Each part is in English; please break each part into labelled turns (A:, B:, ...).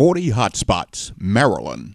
A: 40 Hotspots, Maryland.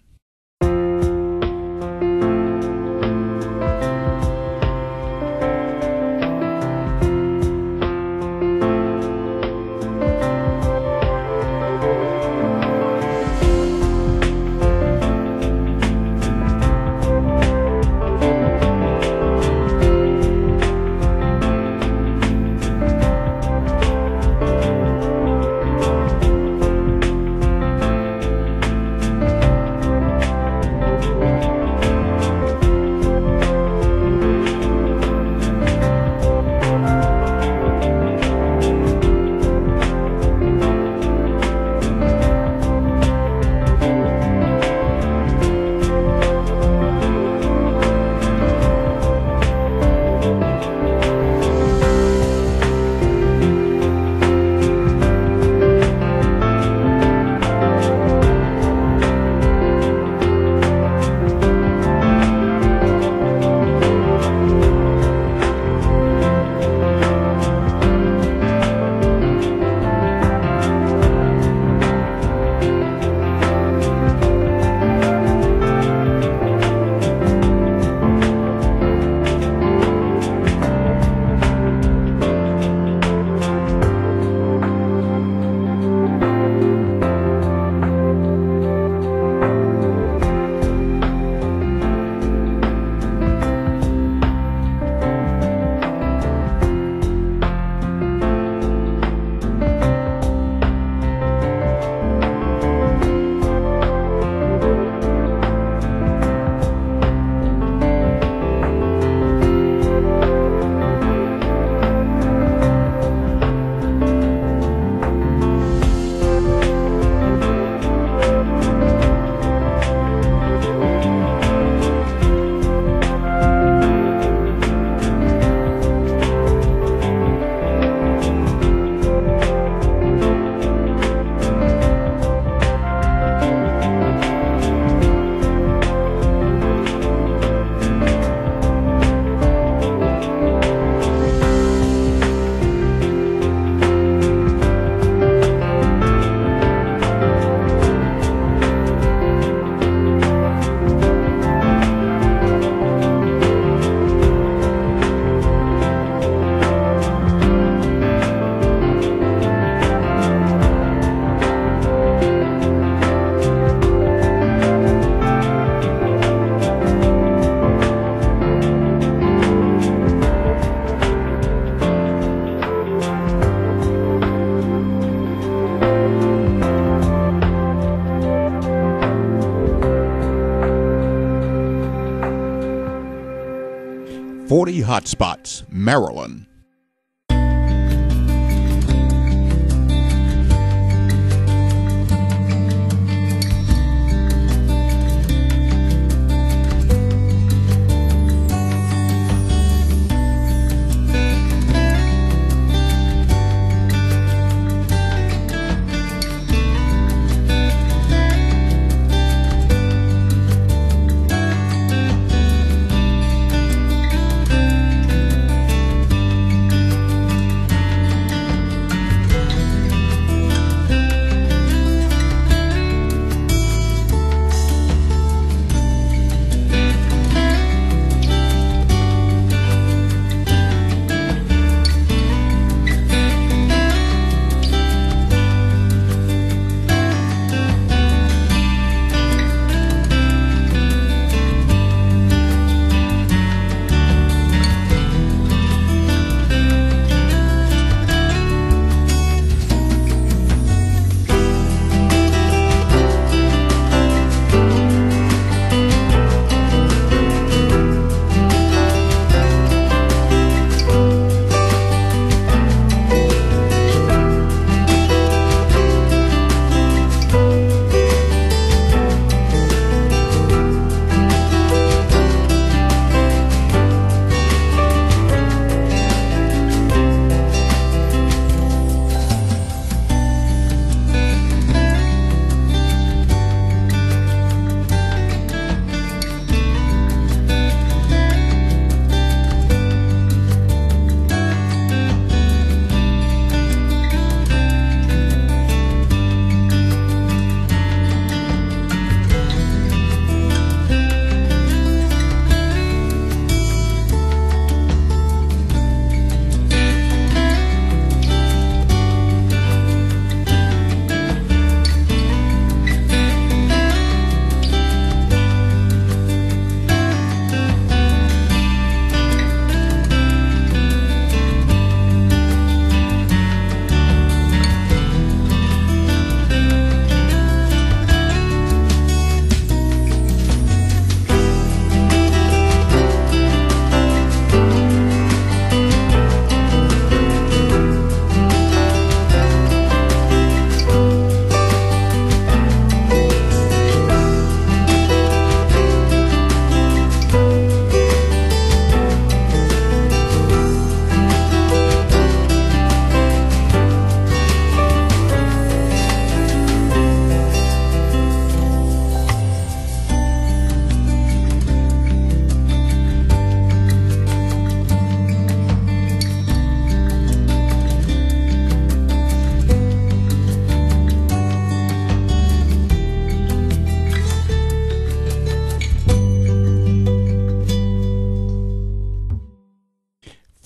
A: Forty Hotspots, Maryland.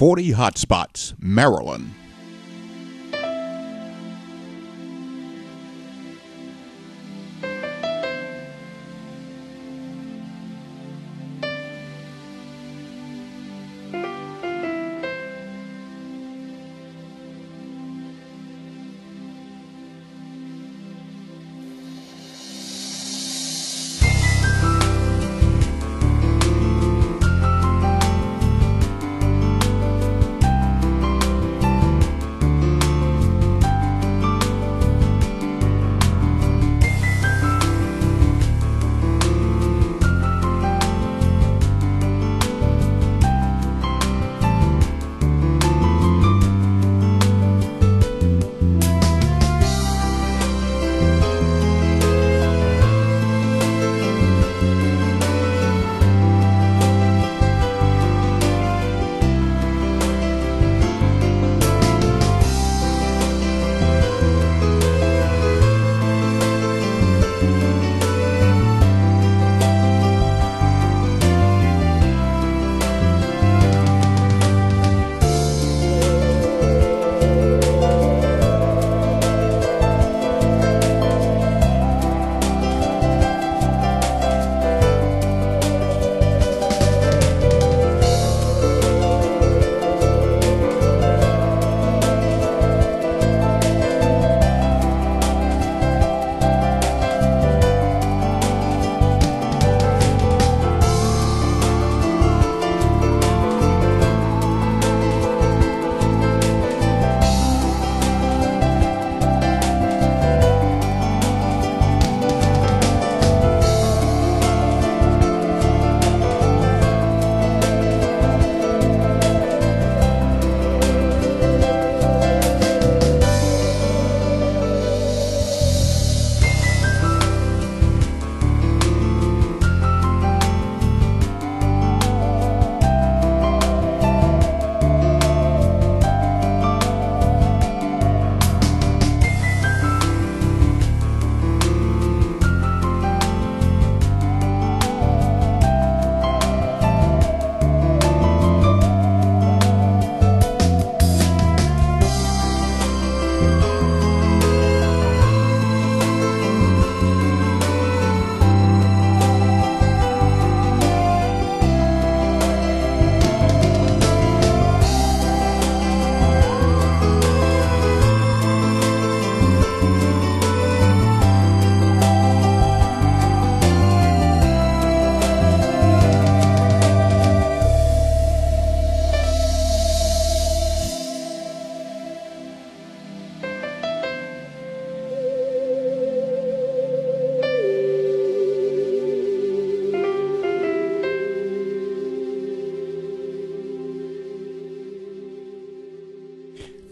A: 40 Hotspots, Maryland.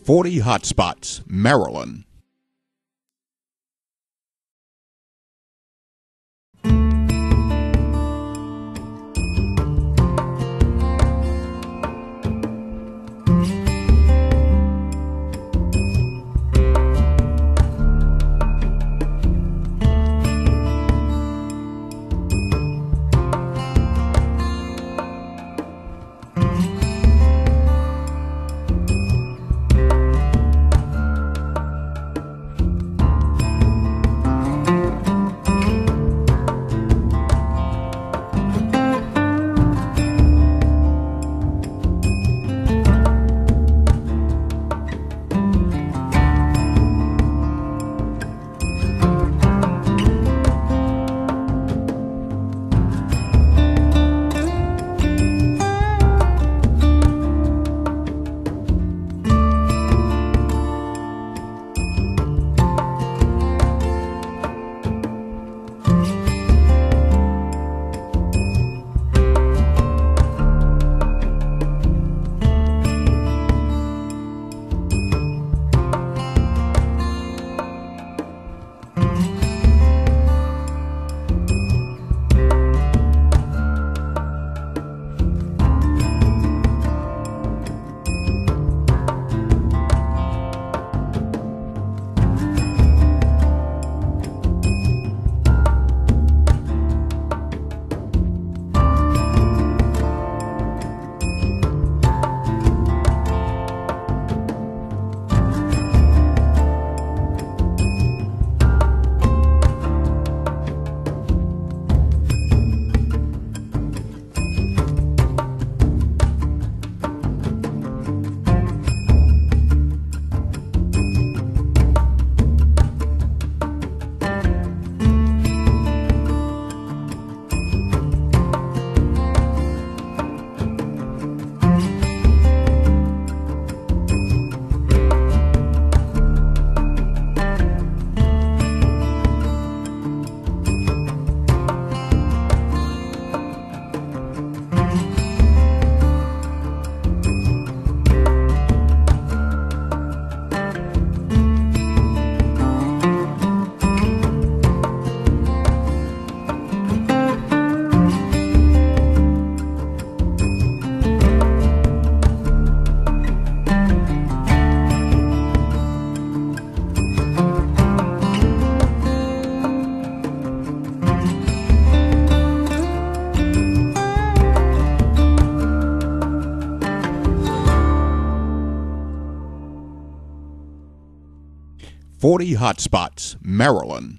A: Forty Hotspots, Maryland. 40 Hotspots, Maryland.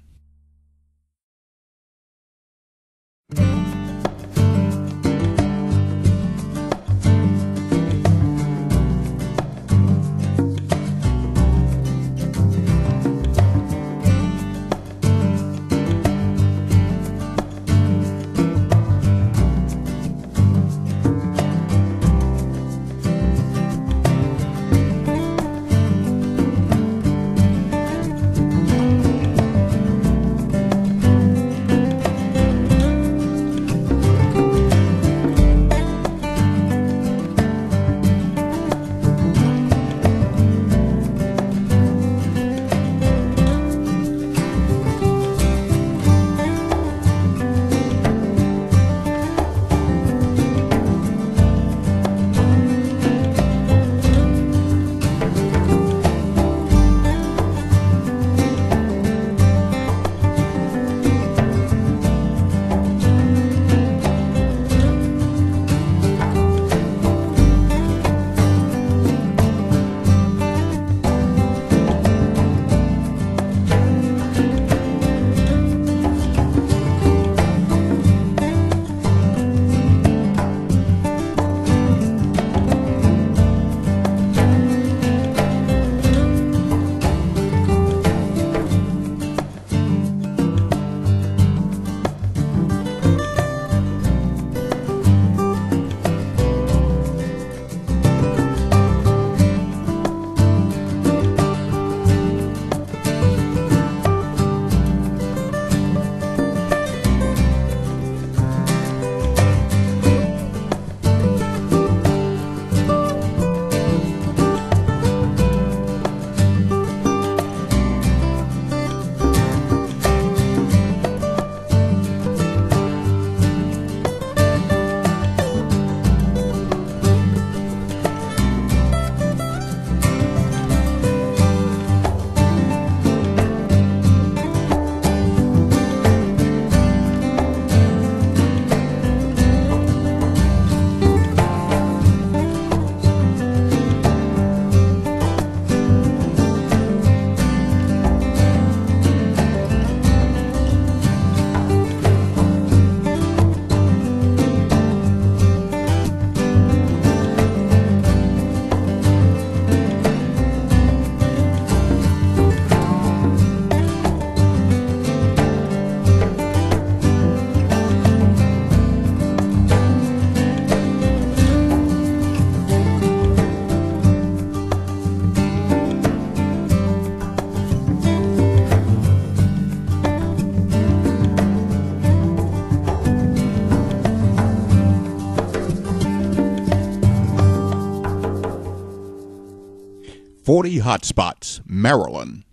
A: Forty Hotspots, Maryland.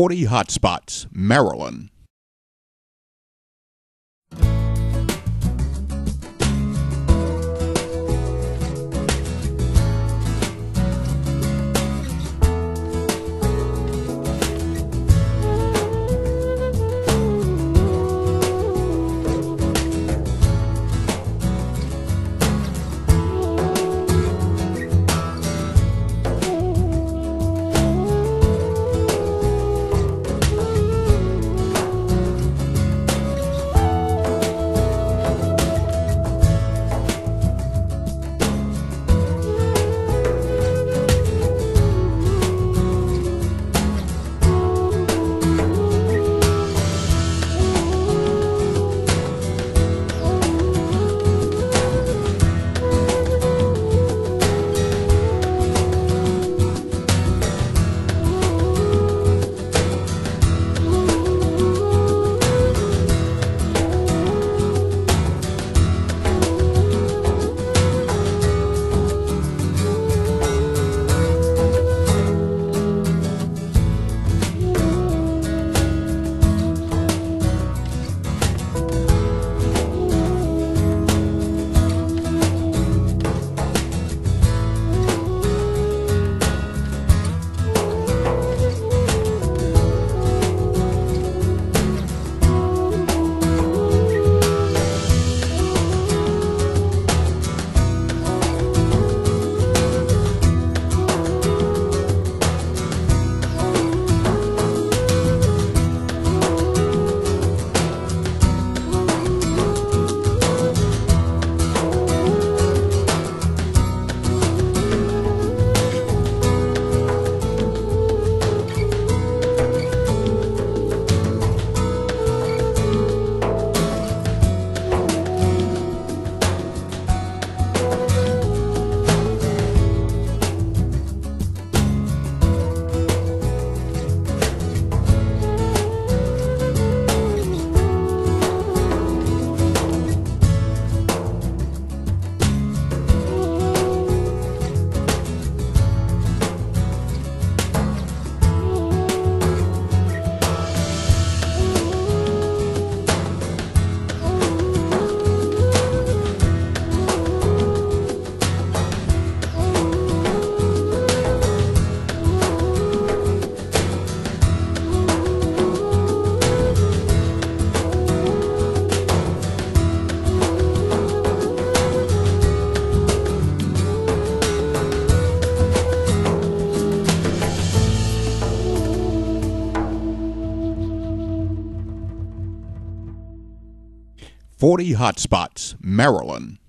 A: 40 Hotspots, Maryland. Forty Hotspots, Maryland.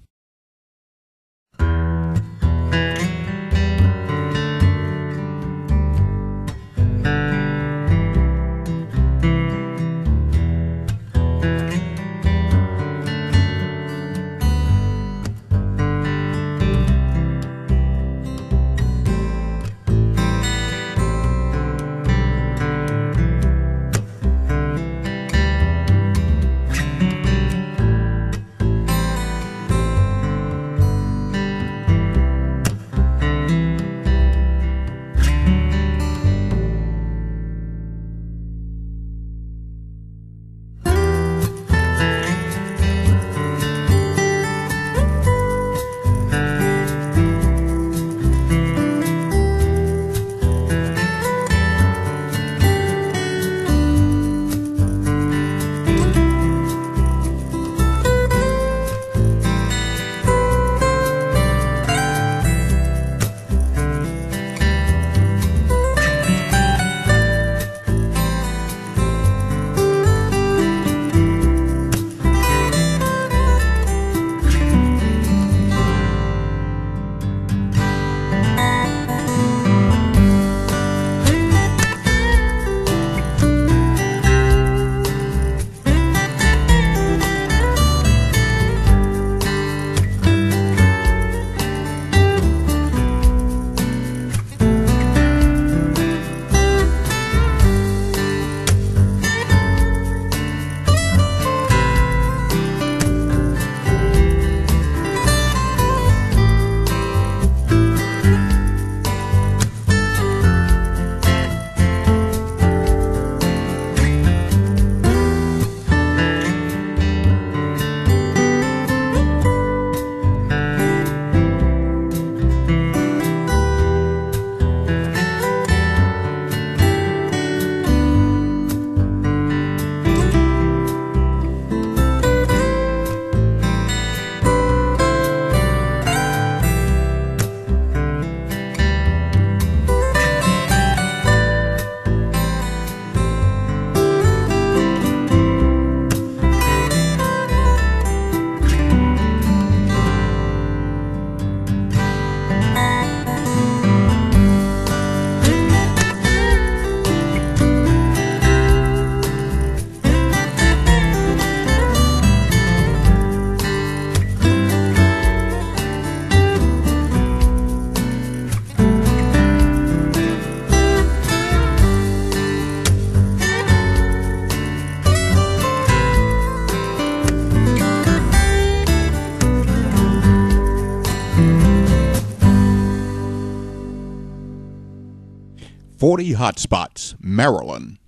A: 40 Hotspots, Maryland.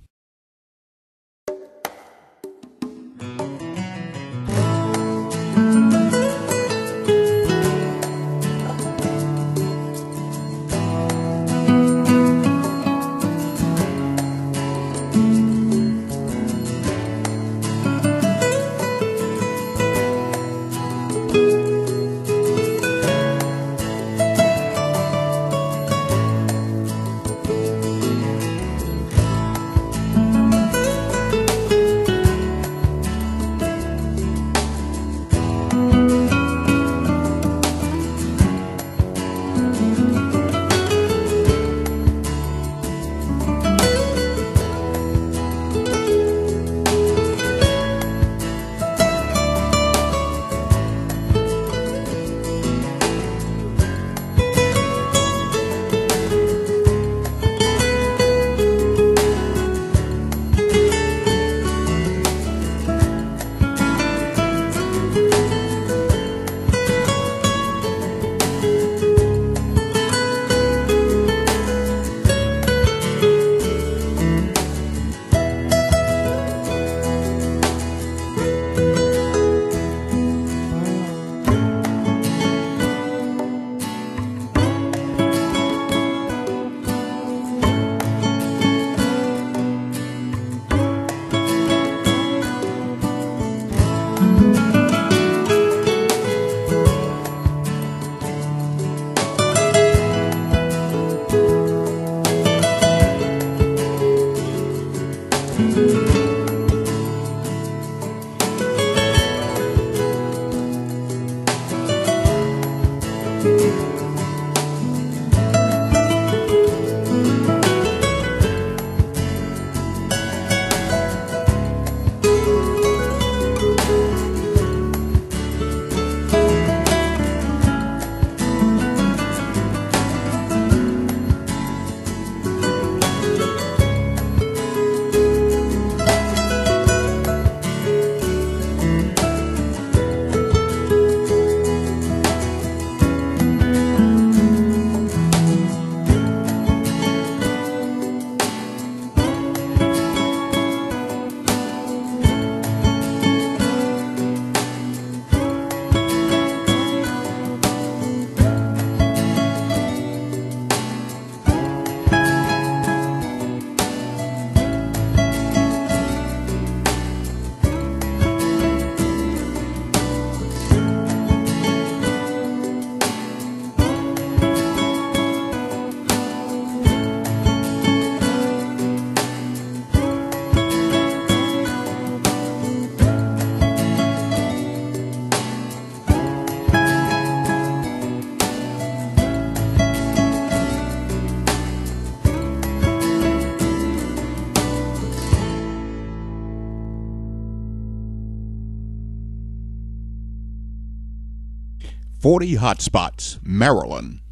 A: Forty Hotspots, Maryland.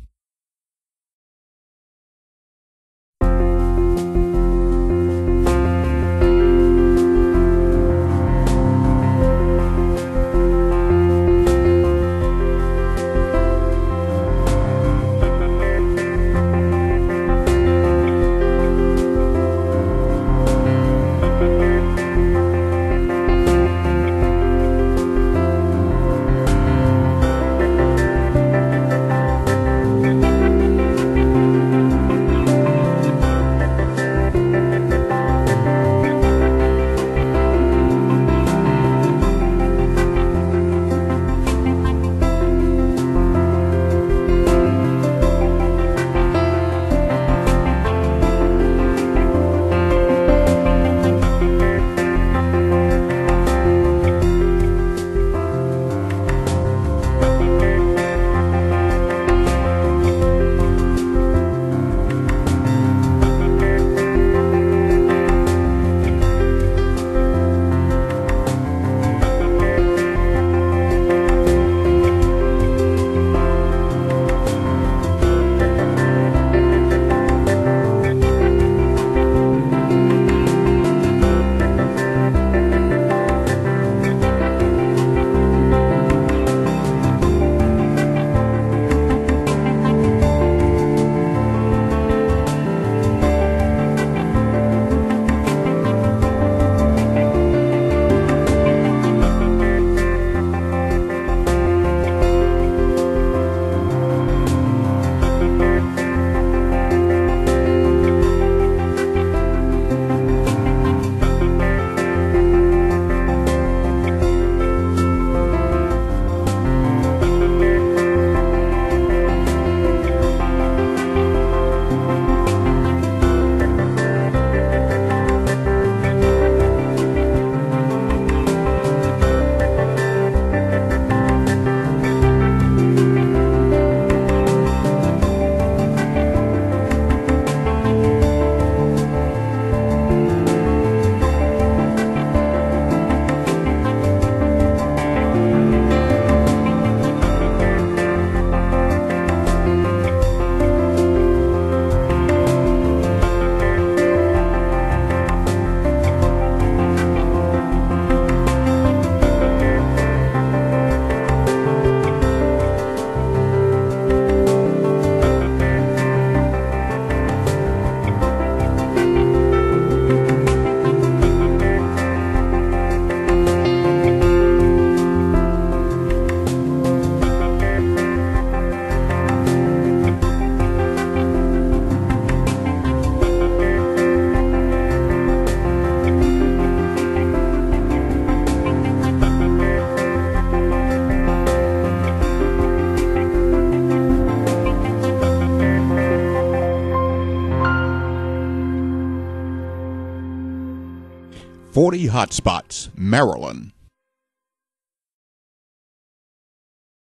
A: 40 Hotspots, Maryland.